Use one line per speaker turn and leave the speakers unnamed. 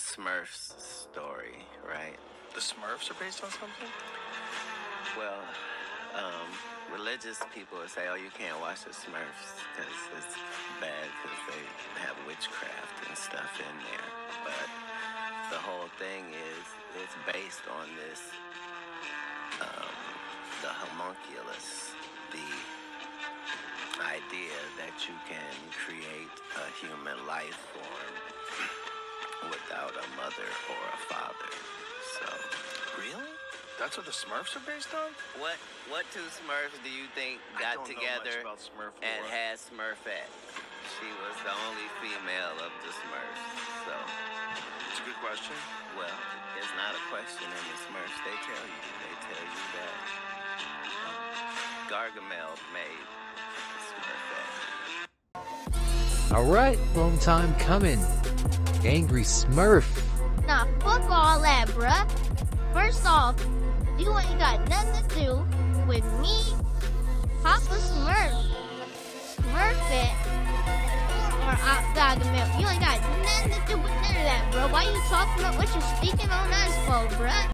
Smurfs story, right?
The Smurfs are based on something?
Well, um, religious people would say, oh, you can't watch the Smurfs because it's bad because they have witchcraft and stuff in there. But the whole thing is, it's based on this, um, the homunculus, the idea that you can create a human life form without a mother or a father. So,
Really? That's what the Smurfs are based on?
what what two Smurfs do you think got together
Smurf
and had Smurfette? She was the only female of the Smurfs. So,
It's a good question.
well, it's not a question in the Smurfs. They tell you. They tell you that um, Gargamel made Smurfette.
All right, long time coming. Angry Smurf.
Nah, fuck all that, bruh. First off, you ain't got nothing to do with me, Papa Smurf, Smurfette, or uh, Op Gargamel. You ain't got nothing to do with none of that, bro. Why you talking about what you speaking on us for, bruh?